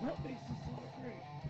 What makes this look great?